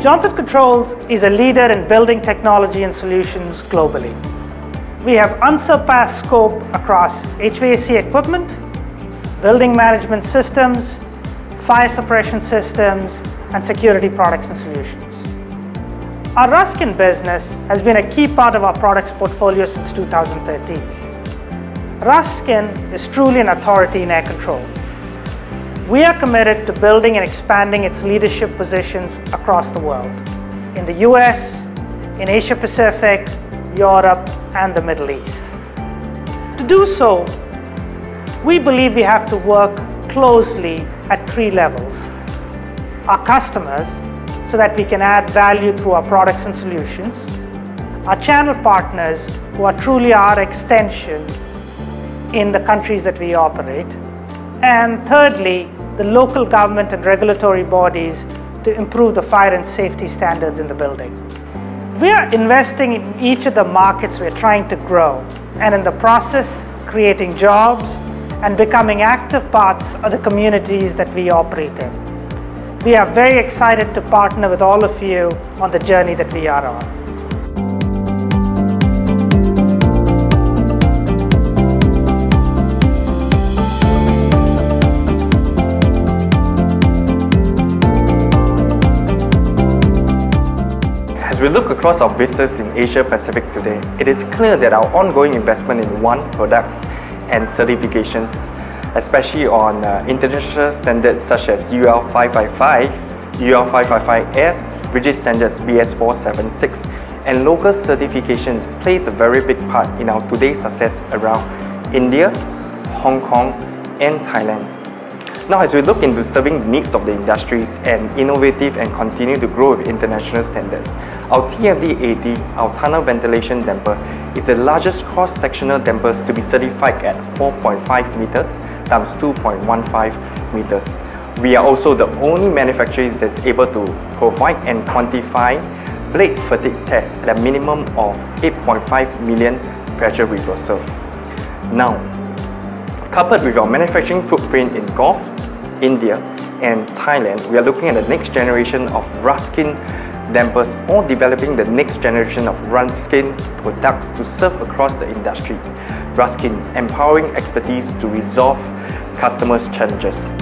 Johnson Controls is a leader in building technology and solutions globally. We have unsurpassed scope across HVAC equipment, building management systems, fire suppression systems, and security products and solutions. Our Ruskin business has been a key part of our products portfolio since 2013. Ruskin is truly an authority in air control. We are committed to building and expanding its leadership positions across the world, in the US, in Asia Pacific, Europe, and the Middle East. To do so, we believe we have to work closely at three levels. Our customers, so that we can add value through our products and solutions. Our channel partners, who are truly our extension in the countries that we operate. And thirdly, the local government and regulatory bodies to improve the fire and safety standards in the building. We are investing in each of the markets we're trying to grow and in the process creating jobs and becoming active parts of the communities that we operate in. We are very excited to partner with all of you on the journey that we are on. We look across our business in Asia Pacific today, it is clear that our ongoing investment in one products and certifications especially on uh, international standards such as UL 555, UL 555S, British Standards BS 476, and local certifications plays a very big part in our today's success around India, Hong Kong, and Thailand. Now as we look into serving the needs of the industries and innovative and continue to grow with international standards, our TMD80, our tunnel ventilation damper, is the largest cross-sectional dampers to be certified at 4.5 meters times 2.15 meters. We are also the only manufacturer that's able to provide and quantify blade fatigue test at a minimum of 8.5 million pressure reversal. Now, coupled with our manufacturing footprint in Gulf, India, and Thailand, we are looking at the next generation of Ruskin dampers or developing the next generation of Ruskin products to serve across the industry. Ruskin, empowering expertise to resolve customers' challenges.